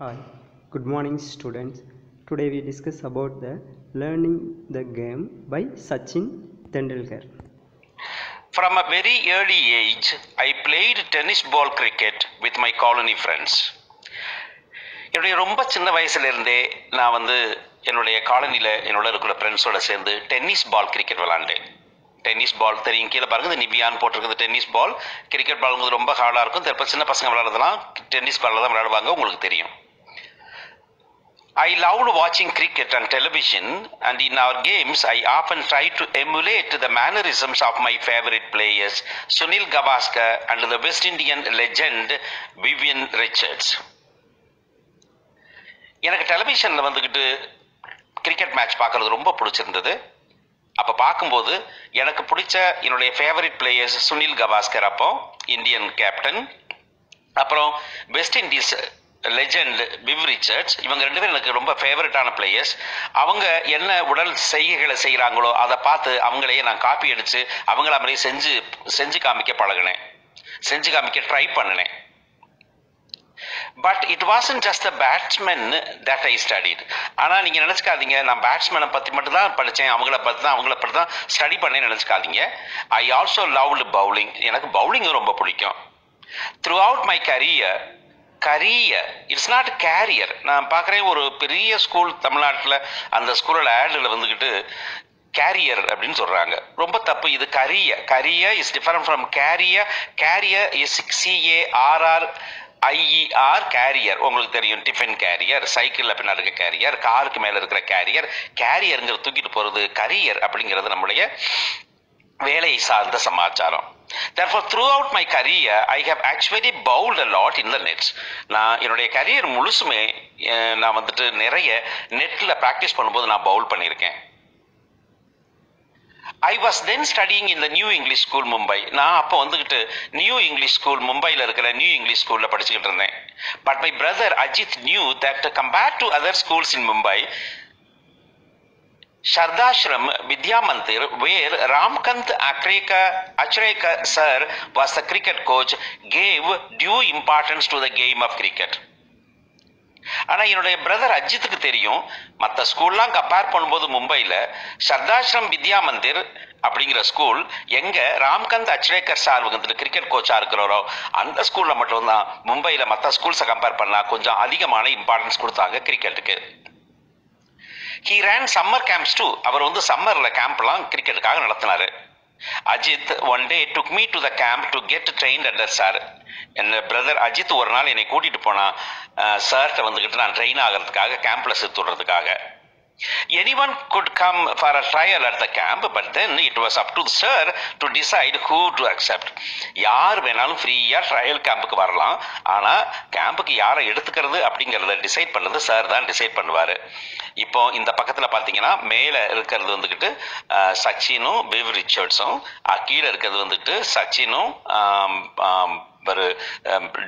Hi, good morning students. Today we discuss about the learning the game by Sachin Tendulkar. From a very early age, I played tennis ball cricket with my colony friends. என்னுடைய ரொம்ப சின்ன வயசுலேருந்தே நான் வந்து என்னுடைய காலனியில் என்னோட இருக்கிற ஃப்ரெண்ட்ஸோட சேர்ந்து டென்னிஸ் பால் கிரிக்கெட் விளாண்டேன் டென்னிஸ் பால் தெரியும் கீழே பாருங்க இந்த நிவியான் போட்டிருக்குது டென்னிஸ் பால் கிரிக்கெட் பால் ரொம்ப ஹார்டாக இருக்கும் திருப்ப சின்ன பசங்க விளையாடுறதுலாம் டென்னிஸ் பாலில் தான் விளையாடுவாங்க உங்களுக்கு தெரியும் I loved watching cricket on television, and in our games, I often tried to emulate the mannerisms of my favorite players, Sunil Gavaskar and the West Indian legend Vivian Richards. எனக்கு டெலிவிஷனில் வந்துக்கிட்டு cricket match பார்க்குறது ரொம்ப பிடிச்சிருந்தது அப்போ பார்க்கும்போது எனக்கு பிடிச்ச என்னுடைய ஃபேவரட் பிளேயர்ஸ் சுனில் கவாஸ்கர் அப்போ இந்தியன் கேப்டன் அப்புறம் West Indies legend Viv Richards இவங்க ரெண்டு பேரும் எனக்கு ரொம்ப ஃபேவரட்டான பிளேயர்ஸ் அவங்க என்ன உடல் செய்கைகளை செய்கிறாங்களோ அதை பார்த்து அவங்களையே நான் காப்பி அடித்து அவங்கள மாதிரியே செஞ்சு செஞ்சு காமிக்க பழகினேன். செஞ்சு காமிக்க ட்ரை பண்ணினேன். But it wasn't just the batsmen that I studied ஆனால் நீங்கள் நினச்சிக்காதீங்க நான் பேட்ஸ்மேனை பற்றி மட்டும் தான் படித்தேன் அவங்கள பற்றி தான் அவங்கள பற்றி தான் ஸ்டடி பண்ணேன்னு நினச்சிக்காதீங்க. ஐ ஆல்சோ லவ்டு பவுலிங் எனக்கு பவுலிங்கும் ரொம்ப பிடிக்கும். Throughout my career career it's not carrier நான் பார்க்குறேன் ஒரு பெரிய ஸ்கூல் தமிழ்நாட்டில் அந்த ஸ்கூலில் ஆடில் வந்துக்கிட்டு கேரியர் அப்படின்னு சொல்கிறாங்க ரொம்ப தப்பு. இது career career is different from carrier carrier is C A R R I E R carrier உங்களுக்கு தெரியும். டிஃபன் கேரியர் சைக்கிளில் பின்னாடி இருக்க கேரியர் காருக்கு மேலே இருக்கிற கேரியர் கேரியருங்கிற தூக்கிட்டு போகிறது கரியர் அப்படிங்கிறது நம்முடைய வேலை சார்ந்த சமாச்சாரம். Therefore throughout my career i have actually bowled a lot in the nets. நான் என்னுடைய கரியர் முழுசுமே நான் வந்துட்டு நிறைய நெட்டில் ப்ராக்டிஸ் பண்ணும்போது நான் பவுல் பண்ணியிருக்கேன். I was then studying in the New English School Mumbai நான் அப்போ வந்துக்கிட்டு நியூ இங்கிலீஷ் ஸ்கூல் மும்பையில் இருக்கிற நியூ இங்கிலீஷ் ஸ்கூலில் படிச்சுக்கிட்டு இருந்தேன். But my brother Ajit knew that compared to other schools in Mumbai Shardashram Vidya Mandir where Ramkant Akreka Achreka sir was the cricket coach, gave due importance to the game of cricket. ஆனால் என்னுடைய brother அஜித்துக்கு தெரியும் மற்ற ஸ்கூல்லாம் compare பண்ணும்போது மும்பையில் சர்தாஷ்ரம் வித்யா மந்திர் அப்படிங்கிற school எங்கே ராம்கந்த் அச்ரேக்கர் சார் வந்துட்டு கிரிக்கெட் கோச்சாக இருக்கிறாரோ அந்த ஸ்கூலில் மட்டும்தான் மும்பையில் மற்ற ஸ்கூல்ஸை கம்பேர் பண்ணால் கொஞ்சம் அதிகமான இம்பார்ட்டன்ஸ் கொடுத்தாங்க கிரிக்கெட்டுக்கு he ran summer camps to அவர் வந்து சம்மரில் கேம்ப்லாம் கிரிக்கெட்டுக்காக நடத்தினாரு. Ajit one day took me to the camp to get train under sir N brother Ajith ஒரு நாள் என்னை கூட்டிகிட்டு போனான். சார்கிட்ட வந்துக்கிட்டு நான் ட்ரெயின் ஆகிறதுக்காக கேம்பில் சேர்த்து விடுறதுக்காக. Anyone could come for a trial at the camp but then it was up to the sir to decide who to accept. யார் வேணாலும் ஃப்ரீயாக ட்ரையல் கேம்புக்கு வரலாம். ஆனால் கேம்புக்கு யாரை எடுத்துக்கிறது அப்படிங்கிறத டிசைட் பண்ணது சார் தான் டிசைட் பண்ணுவார். இப்போ இந்த பக்கத்தில் பார்த்தீங்கன்னா மேலே இருக்கிறது வந்துக்கிட்டு சச்சினும் பிவ் ரிச்சர்ட்ஸும் கீழே இருக்கிறது வந்துட்டு சச்சினும் இவர்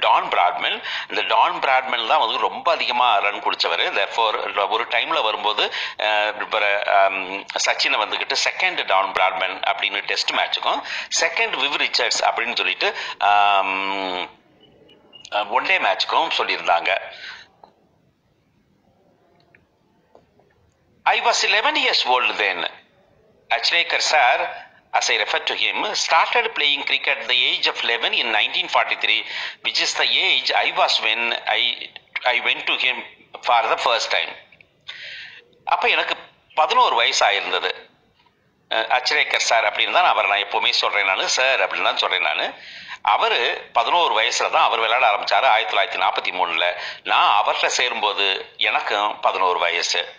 டான் பிராட்மென் இந்த டான் பிராட்மென் தான் வந்து ரொம்ப அதிகமாக ரன் குடிச்சவர் ஃபோர் ஒரு டைமில் வரும்போது uh, um, சச்சினை வந்துக்கிட்டு செகண்ட் டான் பிராட்மென் அப்படின்னு டெஸ்ட் மேட்சுக்கும் செகண்ட் விவ் ரிச்சர்ட்ஸ் அப்படின்னு சொல்லிட்டு ஒன் டே மேட்சுக்கும் சொல்லியிருந்தாங்க I was 11 years old then. Achrekar sir as I refer to him, started playing cricket at the age of 11 in 1943, which is the age I was when I, I went to him for the first time. அப்போ எனக்கு பதினோரு வயசு ஆயிருந்தது. அஹ் sir அப்படின்னு தான் அவர் நான் எப்போவுமே சொல்கிறேன் நான் சார் அப்படின்னு தான் சொல்கிறேன் நான். அவர் பதினோரு வயசில் தான் அவர் விளையாட ஆரம்பித்தார் ஆயிரத்தி தொள்ளாயிரத்தி நாற்பத்தி மூணில். நான் அவர்கிட்ட சேரும்போது எனக்கும் பதினோரு வயசு.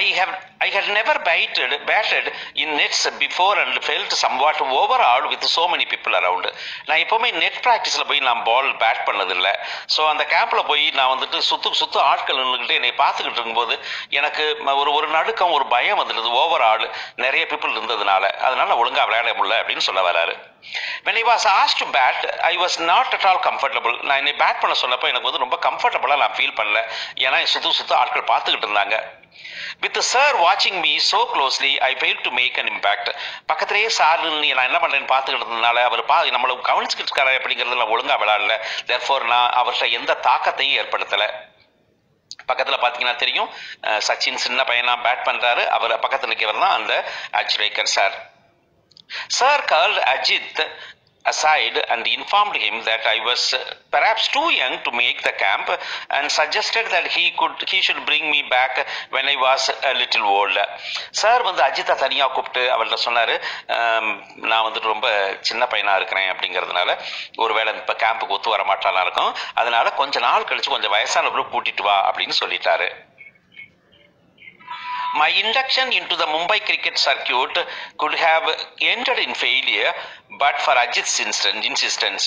I have I had never batted batted in nets before and felt somewhat overawed with so many people around. நான் எப்போவுமே நெட் ப்ராக்டிஸில் போய் நான் பால் பேட் பண்ணதில்லை. ஸோ அந்த கேம்பில் போய் நான் வந்துட்டு சுத்து சுத்து ஆட்கள் நின்றுக்கிட்டு என்னை பார்த்துக்கிட்டு இருக்கும்போது எனக்கு ஒரு ஒரு நடுக்கம் ஒரு பயம் வந்துடுது ஓவர் ஆள் நிறைய பீப்புள் இருந்ததுனால. அதனால ஒழுங்காக விளையாட முடியல அப்படின்னு சொல்ல வராரு. When I was asked to bat I was not at all comfortable நான் என்னை பேட் பண்ண சொல்லப்போ எனக்கு வந்து ரொம்ப கம்ஃபர்டபுளாக நான் ஃபீல் பண்ணல. ஏன்னா சுத்து சுத்து ஆட்கள் பார்த்துக்கிட்டு இருந்தாங்க. வித் சார் வாட்சிங் me so closely I fail to make an impact பக்கத்திலேயே சார் நான் என்ன பண்ணுறேன்னு பார்த்துக்கிட்டு இருந்ததுனால அவர் பா நம்மளை கவனிச்சுக்கிட்டு இருக்காரு? அப்படிங்கிறது நான் ஒழுங்காக விளாடல தேர்ஃபோர் நான் அவர்கிட்ட எந்த தாக்கத்தையும் ஏற்படுத்தலை. பக்கத்தில் பார்த்தீங்கன்னா தெரியும் சச்சின் சின்ன பையனா பேட் பண்ணுறாரு அவர் பக்கத்தில் நிற்கிறவர் தான் அந்த Achrekar sir sir called Ajit aside and informed him that I was uh, perhaps too young to make the camp and suggested that he could he should bring me back when I was a little old. Sir வந்து அஜித்தை தனியாக கூப்பிட்டு அவர்கிட்ட சொன்னார் நான் வந்துட்டு ரொம்ப சின்ன பையனாக இருக்கிறேன் அப்படிங்கிறதுனால ஒருவேளை இப்போ கேம்புக்கு ஒத்து வர மாட்டானா இருக்கும் அதனால கொஞ்ச நாள் கழிச்சு கொஞ்சம் வயசானவர்களும் கூட்டிட்டு வா அப்படின்னு சொல்லிட்டாரு My induction into the Mumbai cricket circuit could have ended in failure but for Ajit's instant- insistence.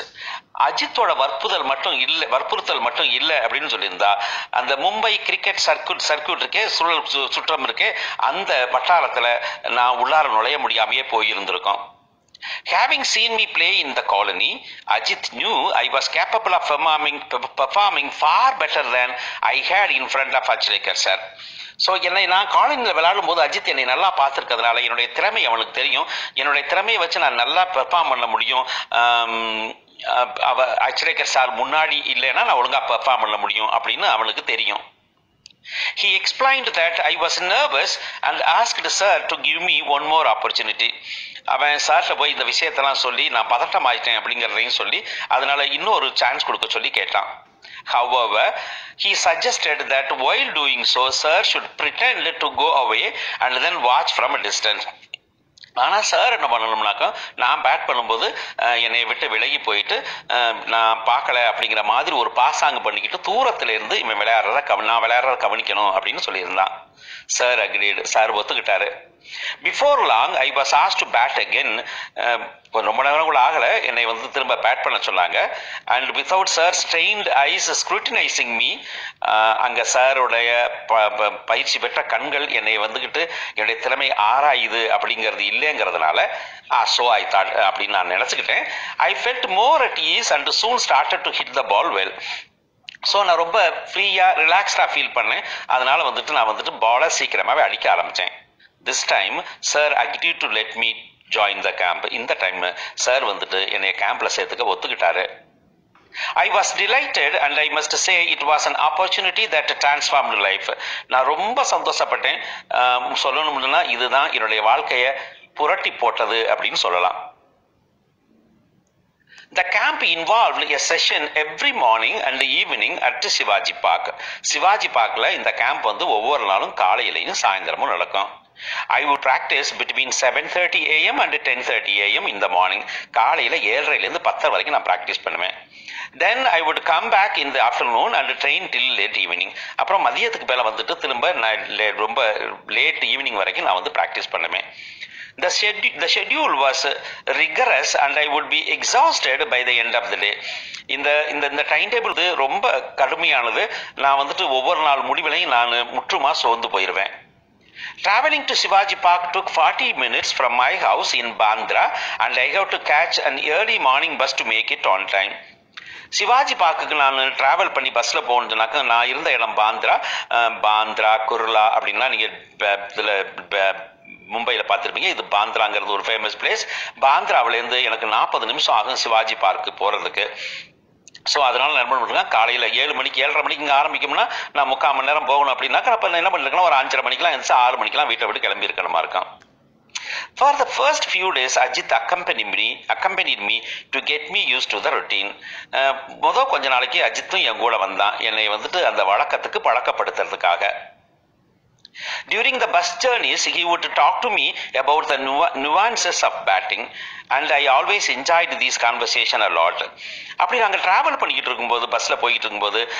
அஜித்தோட வற்புதல் மட்டும் இல்லை வற்புறுத்தல் மட்டும் இல்லை அப்படின்னு சொல்லியிருந்தா அந்த மும்பை கிரிக்கெட் சர்க்கியூட் சர்க்கியூட் இருக்கே சுழல் சு- சுற்றம் இருக்கே அந்த வட்டாரத்தில் நான் உள்ளார நுழைய முடியாமையே போயிருந்திருக்கோம் Having seen me play in the colony, Ajit knew I was capable of performing, performing far better than I had in front of Achrikar sir. So என்னை நான் காலேஜில் விளையாடும் போது அஜித் என்னை நல்லா பார்த்துருக்கிறதுனால என்னுடைய திறமை அவனுக்கு தெரியும். என்னுடைய திறமையை வச்சு நான் நல்லா பெர்ஃபார்ம் பண்ண முடியும். அவ அச்சரேக்கர் சார் முன்னாடி இல்லைன்னா நான் ஒழுங்காக பெர்ஃபார்ம் பண்ண முடியும் அப்படின்னு அவனுக்கு தெரியும். He explained that I was nervous and asked sir to give me one more opportunity. அவன் சார்கிட்ட போய் இந்த விஷயத்தெல்லாம் சொல்லி நான் பதட்டம் ஆயிட்டேன் அப்படிங்கிறதையும் சொல்லி அதனால இன்னொரு சான்ஸ் கொடுக்க சொல்லி கேட்டான். However, he suggested that while doing so, sir should pretend to go away and then watch from a distance. ஆனால் சார் என்ன பண்ணணும்னாக்கா நான் பேட் பண்ணும்போது என்னை விட்டு விலகி போயிட்டு அஹ், நான் பார்க்கல அப்படிங்கிற மாதிரி ஒரு பாசாங்கு பண்ணிக்கிட்டு தூரத்துல இருந்து இவன் விளையாடுறத கவ நான் விளையாடுறத கவனிக்கணும் அப்படின்னு சொல்லியிருந்தான் சார் அக்ரீடு சார் ஒத்துக்கிட்டாரு. பிஃபோர் லாங் ஐ வாஸ் ஆஸ் டு பேட் அகென் ரொம்ப நேரம் கூட ஆகலை. என்னை வந்து திரும்ப பேட் பண்ண சொன்னாங்க. And without sir trained eyes scrutinising me அங்கே சாருடைய ப- ப- பயிற்சி பெற்ற கண்கள் என்னை வந்துக்கிட்டு என்னுடைய திறமை ஆராயுது அப்படிங்கிறது இல்லைங்கிறதுனால ஸோ ஐ தாட் அப்படின்னு நான் நினச்சிக்கிட்டேன். I felt more at ease and soon started to hit the ball well so நான் ரொம்ப ஃப்ரீயாக ரிலாக்ஸ்டாக ஃபீல் பண்ணேன். அதனால் வந்துட்டு நான் வந்துட்டு பாலை சீக்கிரமாகவே அடிக்க ஆரம்பித்தேன் this time sir agreed to let me join the camp இந்த டைம் சார் வந்துட்டு என்னை கேம்பில் சேர்த்துக்க ஒத்துக்கிட்டாரு. I was delighted and I must say it was an opportunity that transformed life நான் ரொம்ப சந்தோஷப்பட்டேன். சொல்லணும்னா இதுதான் என்னுடைய வாழ்க்கையை புரட்டி போட்டது அப்படின்னு சொல்லலாம். The camp involved a session every morning and evening at the Shivaji park Shivaji பார்க்கில் இந்த கேம்ப் வந்து ஒவ்வொரு நாளும் காலையிலையும் சாயந்தரமும் நடக்கும். I would practice between seven thirty AM and ten thirty AM இந்த மார்னிங் காலையில் ஏழரைலேருந்து பத்தரை வரைக்கும் நான் ப்ராக்டிஸ் பண்ணுவேன். Then I would come back in the afternoon and train till late evening அப்புறம் மதியத்துக்கு மேலே வந்துட்டு திரும்ப நான் le- ரொம்ப லேட் ஈவினிங் வரைக்கும் நான் வந்து ப்ராக்டிஸ் பண்ணுவேன். The schedu- the schedule was rigorous and I would be exhausted by the end of the day. இந்த இந்த இந்த டைம் டேபிள் இது ரொம்ப கடுமையானது நான் வந்துட்டு ஒவ்வொரு நாள் முடிவிலையும் நான் முற்றுமா சோர்ந்து போயிடுவேன் Traveling to Shivaji Park took 40 minutes from my house in Bandra and I have to catch an early morning bus to make it on time. Sivaji பார்க்குக்கு நான் ட்ராவல் பண்ணி பஸ்ஸில் போனதுனாக்க நான் இருந்த இடம் பாந்திரா பாந்திரா குர்லா அப்படின்லாம் நீங்கள் இதில் மும்பையில் பார்த்துருப்பீங்க. இது பாந்திராங்கிறது ஒரு ஃபேமஸ் பிளேஸ் பாந்திராவிலேருந்து எனக்கு நாற்பது நிமிஷம் ஆகும் சிவாஜி பார்க்கு போகிறதுக்கு ஸோ அதனால நான் என்ன காலையில் ஏழு மணிக்கு ஏழரை மணிக்கு இங்கே ஆரம்பிக்கும்னா நான் முக்கால் மணி நேரம் போகணும் அப்படின்னாக்கா அப்போ என்ன பண்ணிருக்கேன் ஒரு அஞ்சரை மணிக்கெலாம் எந்த ஆறு மணிக்கெலாம் வீட்டை விட்டு கிளம்பி மாதிரி இருக்கும் for the first few days Ajit accompany me, accompanied me to get me used to the routine. மொதல் கொஞ்ச நாளைக்கு அஜித்தும் என் கூட வந்தான். என்னை வந்துட்டு அந்த வழக்கத்துக்கு பழக்கப்படுத்துறதுக்காக. During the bus journeys, he would talk to me about the nu- nuances of batting, and I always enjoyed these conversation a lot அப்படி நாங்கள் ட்ராவல் பண்ணிக்கிட்டு இருக்கும்போது பஸ்ஸில் போய்கிட்டு இருக்கும்போது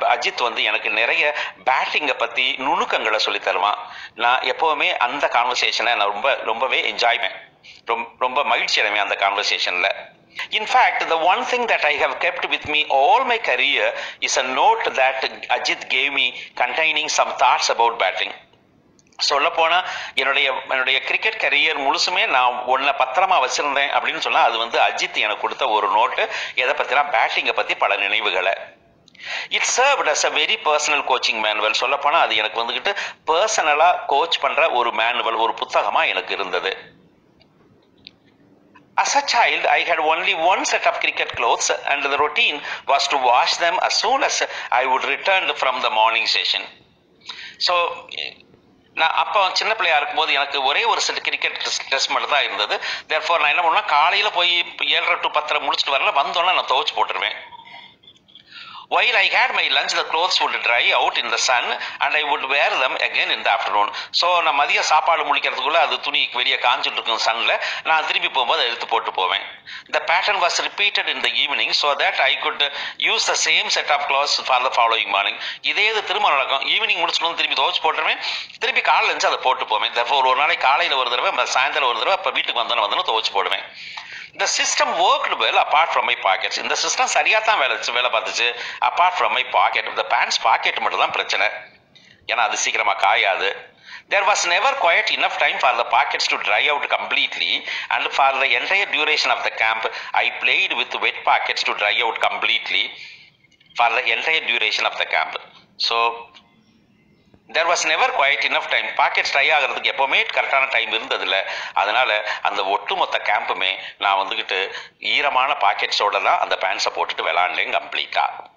அஜித் வந்து எனக்கு நிறைய பேட்டிங்கை பற்றி நுணுக்கங்களை சொல்லி தருவான். நான் எப்போவுமே அந்த கான்வர்சேஷனை நான் ரொம்ப ரொம்பவே என்ஜாய்வேன் ரொம்ப ரொம்ப மகிழ்ச்சி அடைவேன் அந்த கான்வர்சேஷனில் In fact, the one thing that I have kept with me all my career is a note that Ajit gave me containing some thoughts about batting. சொல்லப்போனால் என்னுடைய என்னுடைய கிரிக்கெட் கரியர் முழுசுமே நான் ஒன்றை பத்திரமா வச்சுருந்தேன் அப்படின்னு சொன்னால் அது வந்து அஜித் எனக்கு கொடுத்த ஒரு நோட்டு எதை பற்றினா பேட்டிங்கை பற்றி பல நினைவுகளை. It served as a very personal coaching manual சொல்லப்போனால் அது எனக்கு வந்துக்கிட்டு பர்சனலாக கோச் பண்ணுற ஒரு மேனுவல் ஒரு புத்தகமாக எனக்கு இருந்தது. As a child, I had only one set of cricket clothes, and the routine was to wash them as soon as I would return from the morning session. So நான் அப்போ சின்ன பிள்ளையா இருக்கும்போது எனக்கு ஒரே ஒரு செட் கிரிக்கெட் ட்ரெஸ் மட்டும் தான் இருந்தது தேர்ஃபோர் நான் என்ன பண்ணுவேன் காலையில் போய் ஏழரை டு பத்தரை முடிச்சுட்டு வரல வந்தோன்னே நான் துவைச்சு போட்டுருவேன் while I had my lunch the clothes would dry out in the sun and I would wear them again in the afternoon. So நான் மதிய சாப்பாடு முடிக்கிறதுக்குள்ளே அது துணி வெளியே காஞ்சிட்டு இருக்கும் சன்னில் நான் திரும்பி போகும்போது எடுத்து போட்டு போவேன் the pattern was repeated in the evening so that I could use the same set of clothes for the following morning இதே இது திரும்ப நடக்கும் ஈவினிங் முடிச்சுட்டு திரும்பி துவச்சு போட்டுருவேன் திரும்பி காலையில் இருந்துச்சு அதை போட்டு போவேன் ஒரு நாளைக்கு காலையில் ஒரு தடவை சாயந்தரம் ஒரு தடவை இப்போ வீட்டுக்கு வந்தோன்னு வந்தோன்னு துவச்சு போடுவேன் the system worked well apart from my pockets இந்த சிஸ்டம் சரியாக தான் வேலை வேலை பார்த்துச்சு apart from my pocket the pants pocket மட்டும் தான் பிரச்சனை ஏன்னா அது சீக்கிரமா காயாது there was never quite enough time for the pockets to dry out completely and for the entire duration of the camp i played with wet pockets to dry out completely for the entire duration of the camp so there was never quite enough time pockets dry ஆகிறதுக்கு எப்போவுமே கரெக்டான time இருந்ததில்ல. அதனால் அந்த ஒட்டுமொத்த கேம்புமே நான் வந்துக்கிட்டு ஈரமான பாக்கெட்ஸோட தான் அந்த பேண்ட்ஸை போட்டுட்டு விளாண்டேன் கம்ப்ளீட்டாக